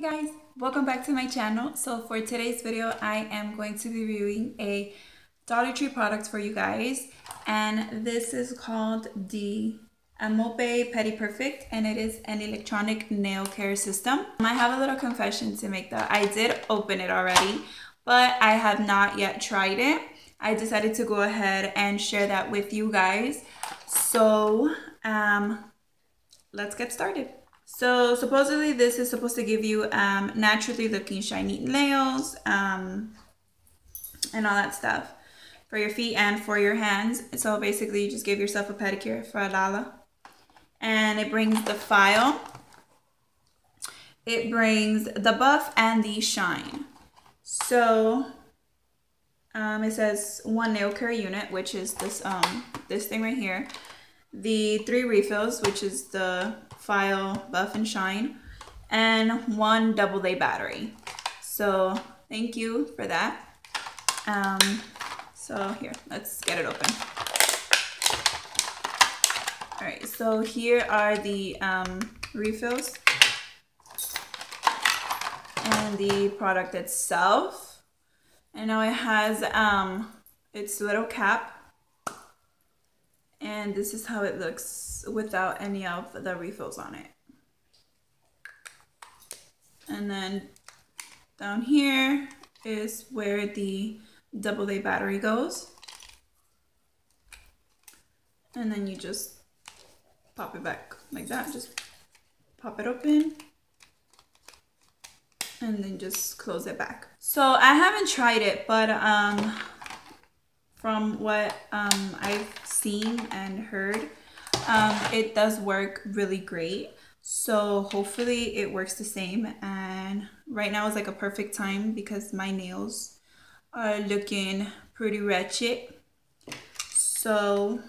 Hey guys, welcome back to my channel. So for today's video, I am going to be reviewing a Dollar Tree product for you guys. And this is called the Amope Pedi Perfect and it is an electronic nail care system. I have a little confession to make that I did open it already, but I have not yet tried it. I decided to go ahead and share that with you guys. So um, let's get started. So supposedly this is supposed to give you um, naturally looking shiny nails um, and all that stuff for your feet and for your hands. So basically you just give yourself a pedicure for a Lala. And it brings the file. It brings the buff and the shine. So um, it says one nail care unit, which is this um, this thing right here. The three refills, which is the file buff and shine, and one double A battery. So thank you for that. Um, so here, let's get it open. All right, so here are the um, refills and the product itself. I know it has um, its little cap. And this is how it looks without any of the refills on it. And then down here is where the double A battery goes. And then you just pop it back like that. Just pop it open and then just close it back. So I haven't tried it, but um, from what um, I've seen and heard, um, it does work really great. So hopefully it works the same. And right now is like a perfect time because my nails are looking pretty wretched. So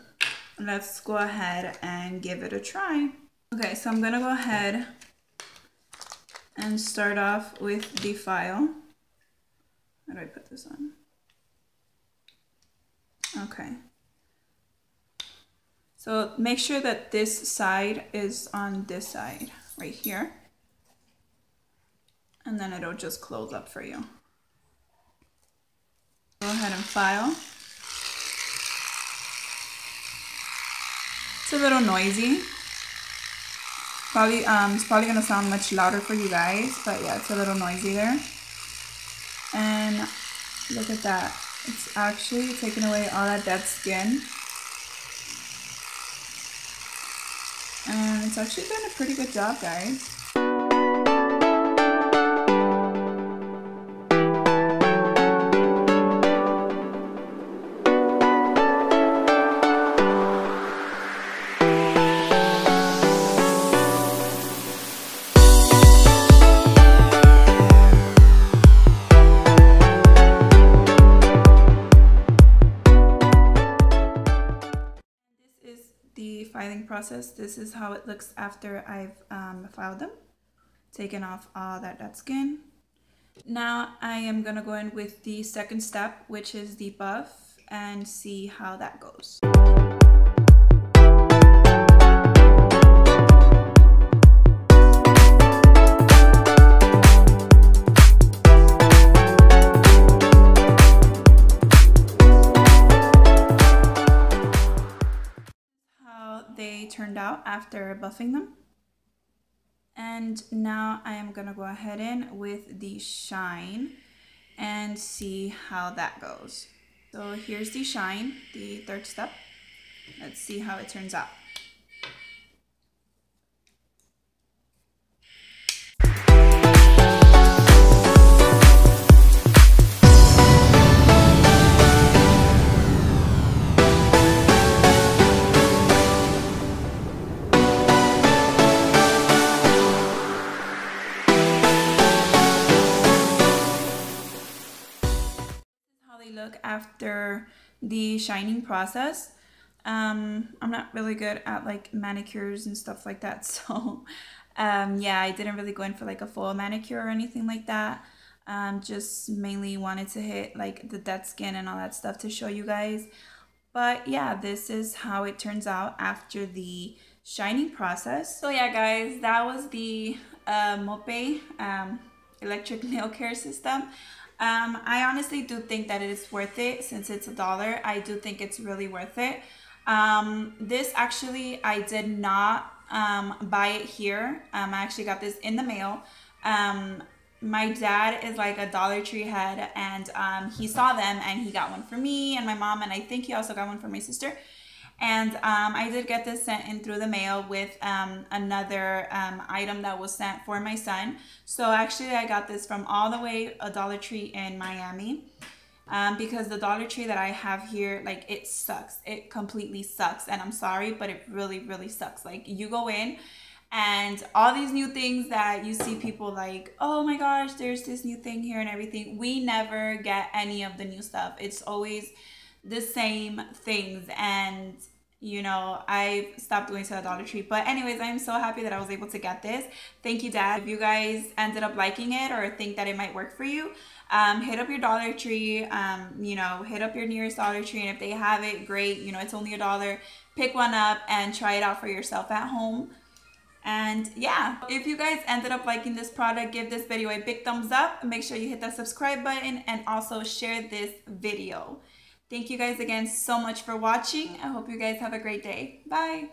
let's go ahead and give it a try. Okay, so I'm gonna go ahead and start off with the file. How do I put this on? Okay. So make sure that this side is on this side right here. And then it'll just close up for you. Go ahead and file. It's a little noisy. Probably, um, it's probably gonna sound much louder for you guys, but yeah, it's a little noisy there. And look at that. It's actually taking away all that dead skin. And it's actually done a pretty good job, guys. Process. This is how it looks after I've um, filed them. Taken off all that dead skin. Now I am gonna go in with the second step, which is the buff, and see how that goes. Turned out after buffing them. And now I am gonna go ahead in with the shine and see how that goes. So here's the shine, the third step. Let's see how it turns out. Look after the shining process. Um, I'm not really good at like manicures and stuff like that. So um, yeah, I didn't really go in for like a full manicure or anything like that. Um, just mainly wanted to hit like the dead skin and all that stuff to show you guys. But yeah, this is how it turns out after the shining process. So yeah, guys, that was the uh, Mope um, electric nail care system. Um, I honestly do think that it is worth it since it's a dollar. I do think it's really worth it. Um, this actually, I did not um, buy it here. Um, I actually got this in the mail. Um, my dad is like a Dollar Tree head and um, he saw them and he got one for me and my mom and I think he also got one for my sister. And um, I did get this sent in through the mail with um, another um, item that was sent for my son. So actually, I got this from all the way a Dollar Tree in Miami. Um, because the Dollar Tree that I have here, like it sucks. It completely sucks. And I'm sorry, but it really, really sucks. Like you go in and all these new things that you see people like, oh my gosh, there's this new thing here and everything. We never get any of the new stuff. It's always the same things. And you know, I stopped going to the Dollar Tree. But anyways, I'm so happy that I was able to get this. Thank you, Dad. If you guys ended up liking it or think that it might work for you, um, hit up your Dollar Tree. Um, you know, hit up your nearest Dollar Tree, and if they have it, great. You know, it's only a dollar. Pick one up and try it out for yourself at home. And yeah, if you guys ended up liking this product, give this video a big thumbs up. Make sure you hit that subscribe button and also share this video. Thank you guys again so much for watching. I hope you guys have a great day. Bye.